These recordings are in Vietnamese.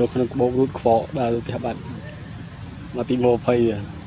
ចូលក្នុងក្បោករូតខ្វកដើរទៅផ្ទះបាត់មកទី20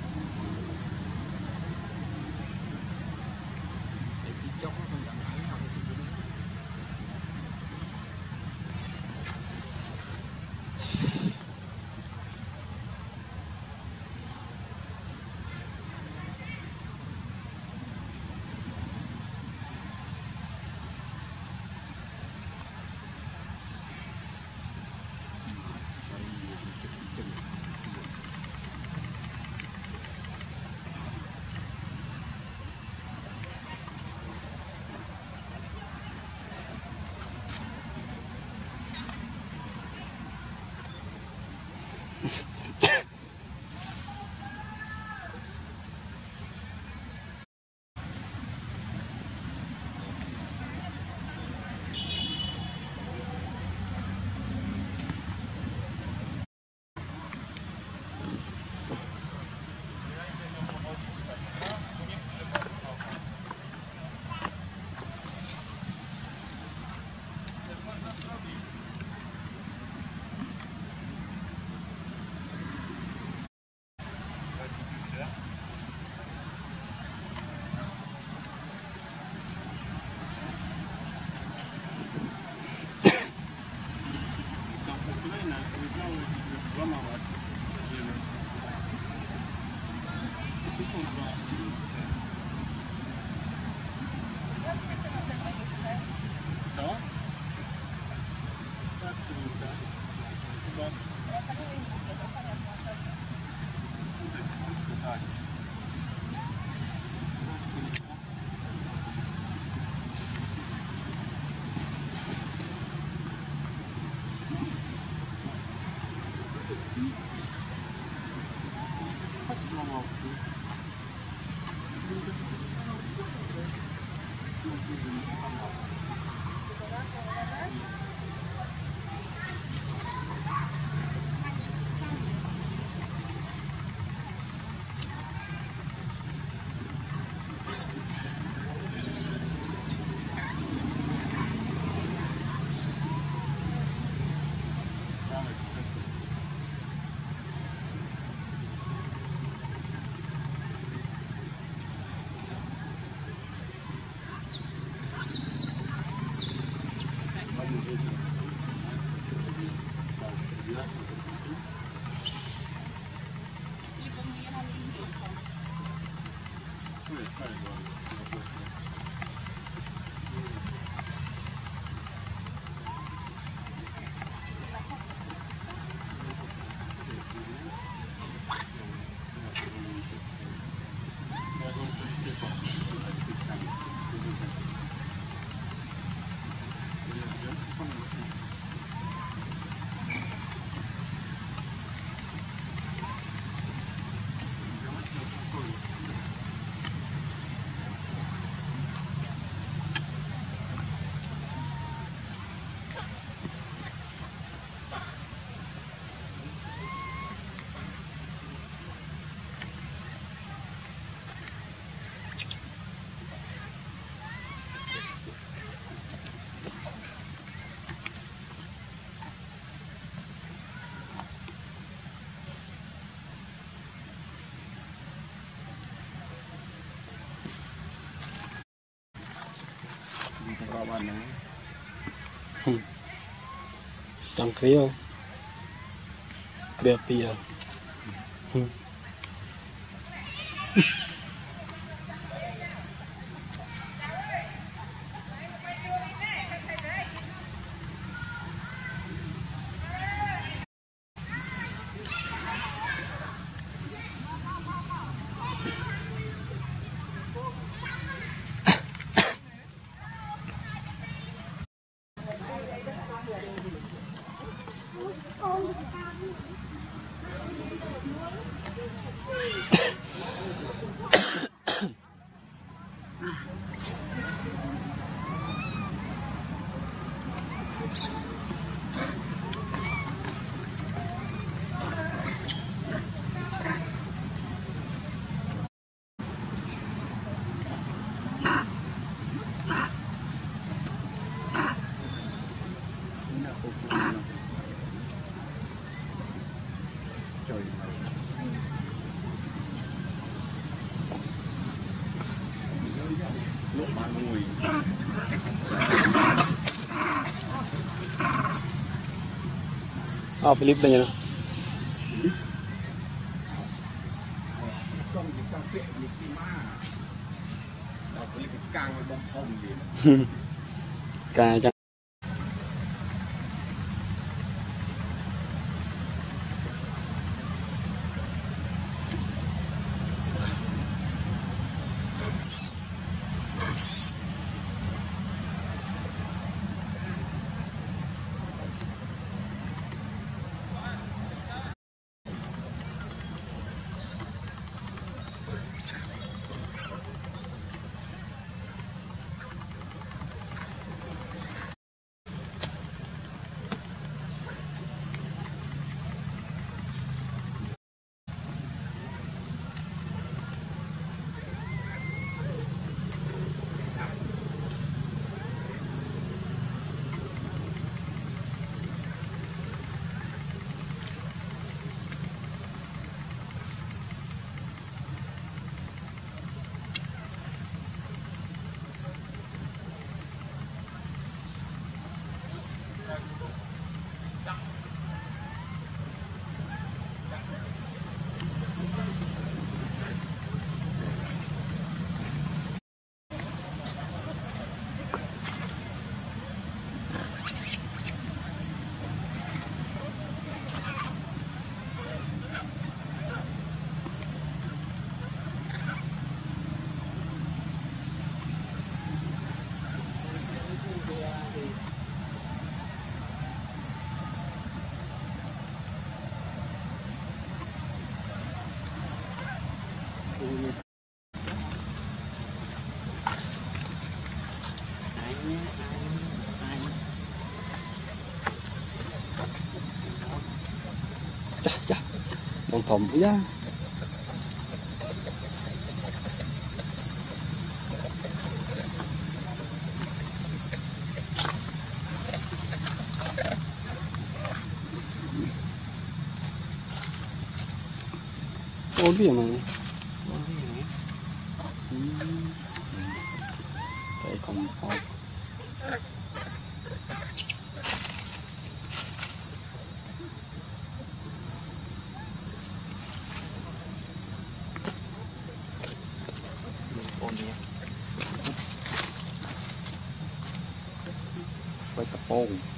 ano. Hmm. Tang kriyo. Kriyo tiya. Hmm. បានមួយអោហ្វីលីបដេញណាខ្ញុំនិយាយតាមពាក្យនេះពីម៉ាដល់ហ្វីលីបកាំងរបស់ខ្ញុំនិយាយកាអញ្ចឹង komputer. Ổn biển mà. home.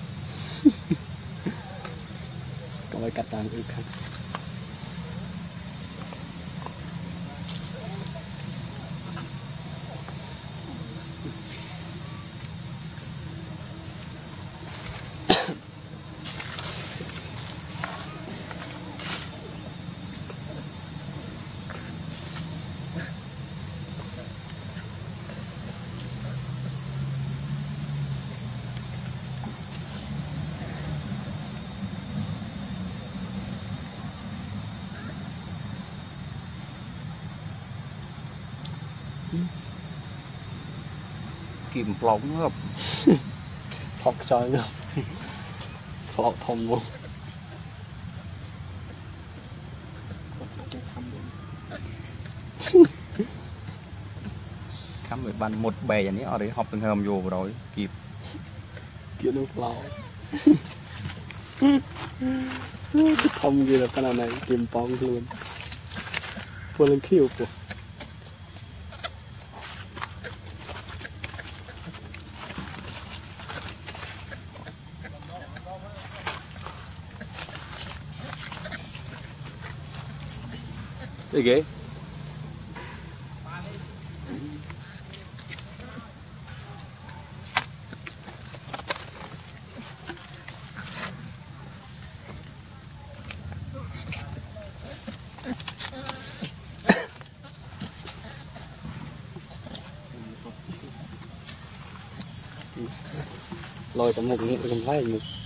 กิมปลอกเงือบทอกจอยเงือบปลอกทอมลงคำแบบบันหมดแบอย่างนี้อะไรหอบตึงเฮิมอยู่ร้อยกิบเกี่ยวกับเราทำยังไงบขนาดไหนเกมป้องเลืนพวกเรื่องขี้อุปกรณ์ អីគេ lôi cả một những cầm tay một